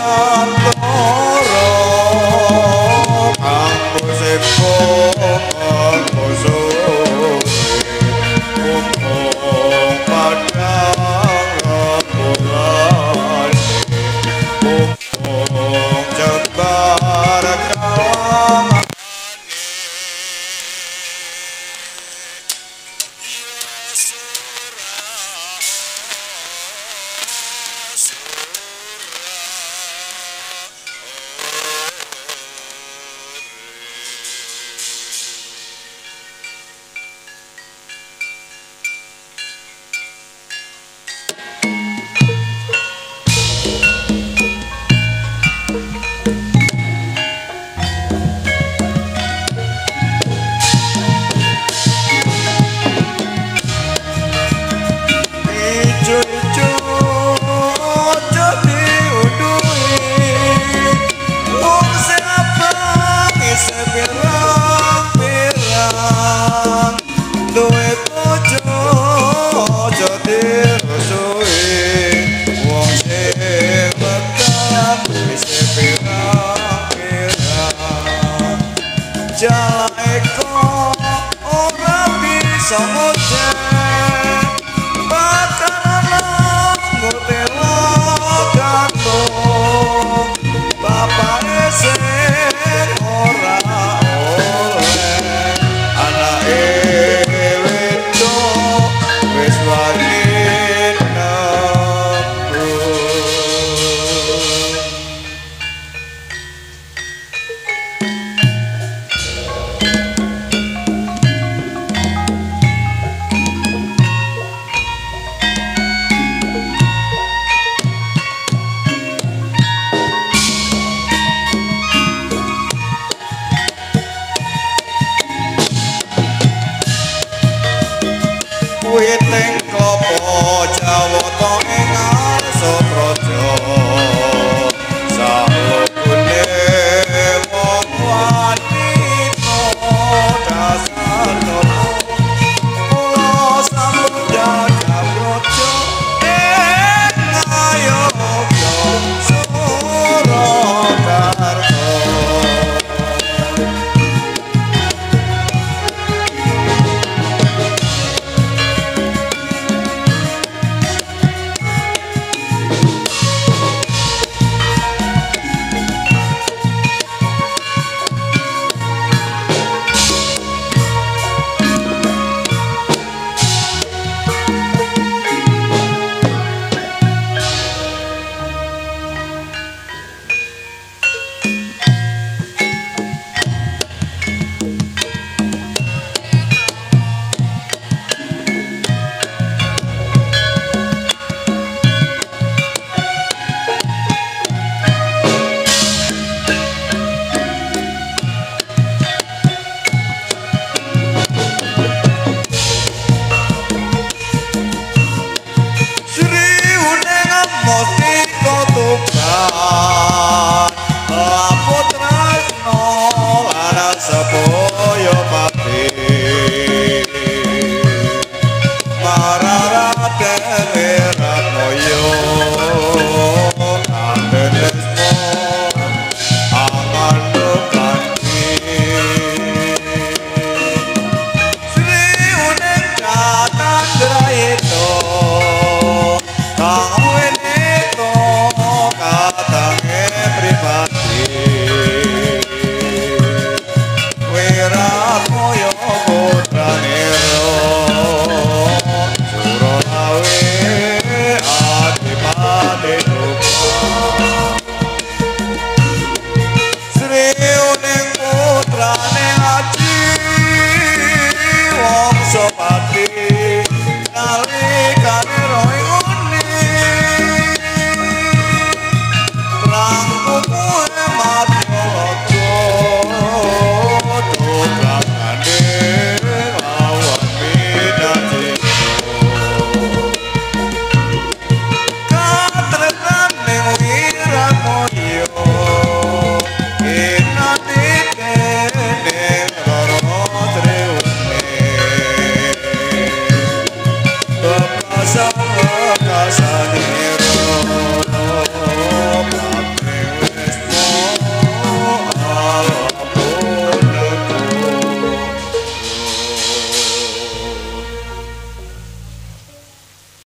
God. So